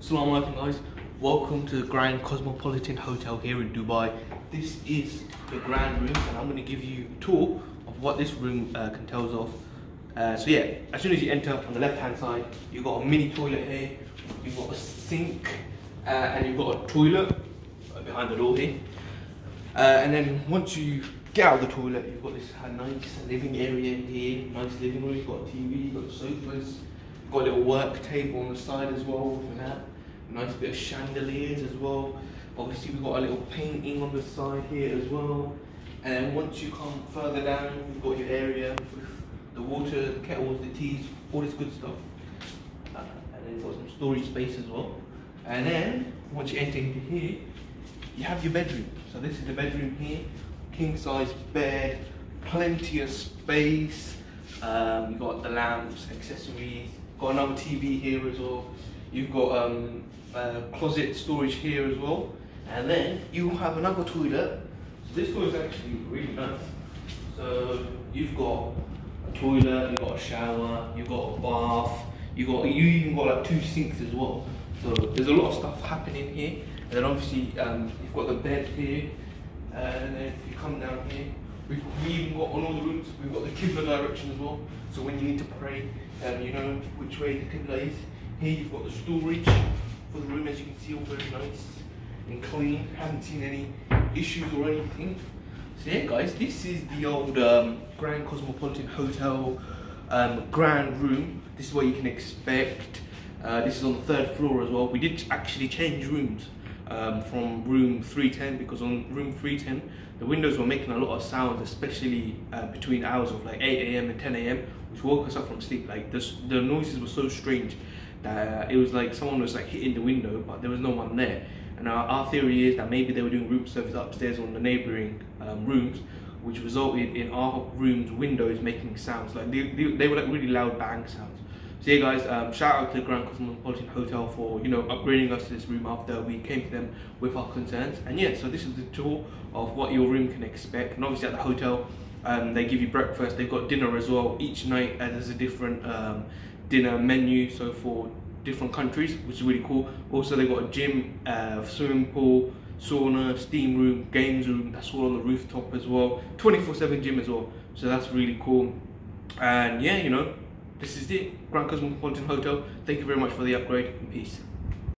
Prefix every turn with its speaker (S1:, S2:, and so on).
S1: Assalamu alaikum guys, welcome to the Grand Cosmopolitan Hotel here in Dubai. This is the grand room and I'm going to give you a tour of what this room uh, contains of. Uh, so yeah, as soon as you enter on the left hand side, you've got a mini toilet here, you've got a sink uh, and you've got a toilet behind the door here. Uh, and then once you get out of the toilet, you've got this uh, nice living area here, nice living room, you've got a TV, you've got sofas, got a little work table on the side as well for that. Nice bit of chandeliers as well. Obviously we've got a little painting on the side here as well. And then once you come further down, you've got your area with the water, the kettles, the teas, all this good stuff. Uh, and then you've got some storage space as well. And then once you enter into here, you have your bedroom. So this is the bedroom here, king size bed, plenty of space. Um, you've got the lamps, accessories, got another TV here as well. You've got um, closet storage here as well. And then you have another toilet. So this toilet is actually really nice. So you've got a toilet, you've got a shower, you've got a bath, you've got you even got like two sinks as well. So there's a lot of stuff happening here. And then obviously um, you've got the bed here. And then if you come down here, we've, we even got on all the rooms, we've got the Qibla direction as well. So when you need to pray, um, you know which way the Qibla is. Here you've got the storage for the room, as you can see, all very nice and clean. Haven't seen any issues or anything. So yeah, guys, this is the old um, Grand Cosmopolitan Hotel um, grand room. This is what you can expect. Uh, this is on the third floor as well. We did actually change rooms um, from room 310 because on room 310 the windows were making a lot of sounds, especially uh, between hours of like 8 a.m. and 10 a.m., which woke us up from sleep. Like this, the noises were so strange that it was like someone was like hitting the window, but there was no one there. And our, our theory is that maybe they were doing room service upstairs on the neighboring um, rooms, which resulted in our room's windows making sounds. Like they, they, they were like really loud bang sounds. So yeah guys, um, shout out to Grand Cosmopolitan Hotel for, you know, upgrading us to this room after we came to them with our concerns. And yeah, so this is the tour of what your room can expect. And obviously at the hotel, um, they give you breakfast, they've got dinner as well. Each night uh, there's a different um, dinner menu, so for different countries, which is really cool. Also they've got a gym, uh, swimming pool, sauna, steam room, games room, that's all on the rooftop as well. 24-7 gym as well, so that's really cool. And yeah, you know, this is it. Grand Cosmopolitan Hotel. Thank you very much for the upgrade. Peace.